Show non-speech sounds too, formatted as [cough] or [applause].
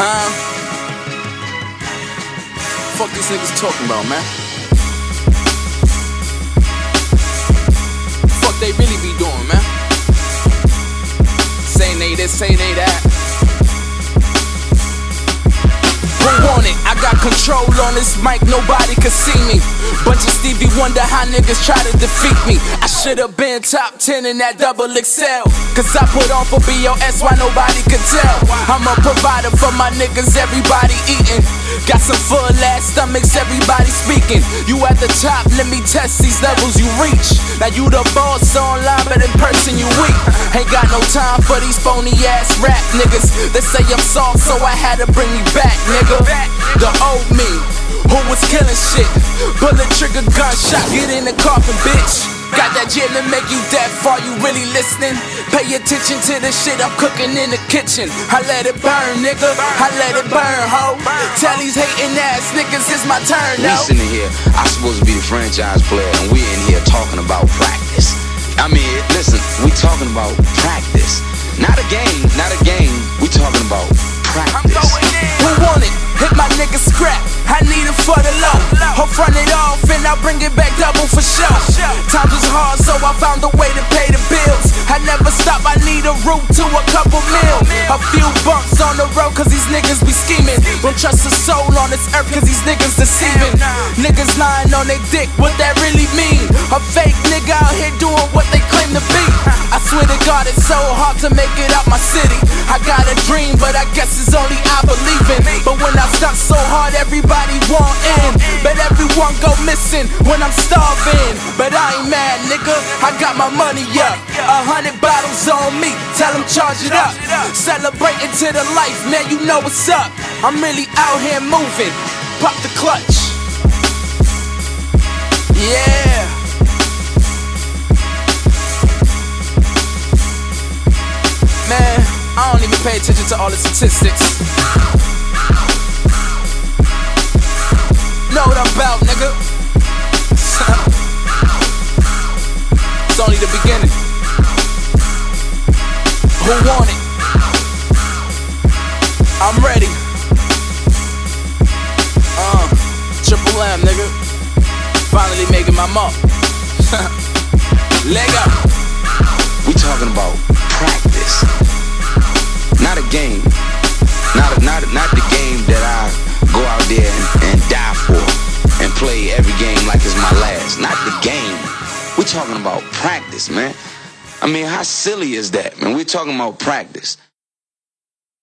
Huh? Fuck these niggas talking about, man. Fuck they really be doing, man. Saying they this, saying they that. want it. I got control on this mic, nobody can see me. Bunch of Stevie Wonder, how niggas try to defeat me. I should've been top 10 in that double XL. Cause I put on for BOS, why nobody could tell. I'm a provider for my niggas, everybody eating. Got some full ass stomachs, everybody speaking. You at the top, let me test these levels you reach. Now you the boss online, but in person you weak. Ain't got no time for these phony ass rap niggas. They say I'm soft, so I had to bring me back, nigga. The old me, who was killing shit. Bullet trigger gunshot, get in the coffin, bitch. That gin to make you deaf, are you really listening? Pay attention to the shit I'm cooking in the kitchen. I let it burn, nigga. I let it burn, ho. Tell these hating ass niggas it's my turn, no. We sitting here, I'm supposed to be the franchise player, and we in here talking about practice. I mean, listen, we talking about practice. Not a game, not a game. We talking about practice. Who want it? Hit my nigga scrap. I need it for the low. I'll front it off and I'll bring it back double for sure. Bumps on the road, cause these niggas be scheming. Don't trust a soul on this earth, cause these niggas deceiving. Niggas lying on their dick, what that really mean? A fake nigga out here doing what they claim to be. I swear to God, it's so hard to make it out my city. I got a dream, but I guess it's only I believe in. But when I stuck so hard, everybody want in. Everyone go missing when I'm starving. But I ain't mad, nigga. I got my money up. A hundred bottles on me. Tell them charge it up. Celebrating to the life, man. You know what's up. I'm really out here moving. Pop the clutch. Yeah. Man, I don't even pay attention to all the statistics. Only the beginning. Who want it? I'm ready. Uh, Triple M, nigga. Finally making my mark. [laughs] Leg up. We talking about practice, not a game, talking about practice, man. I mean, how silly is that, man? We're talking about practice.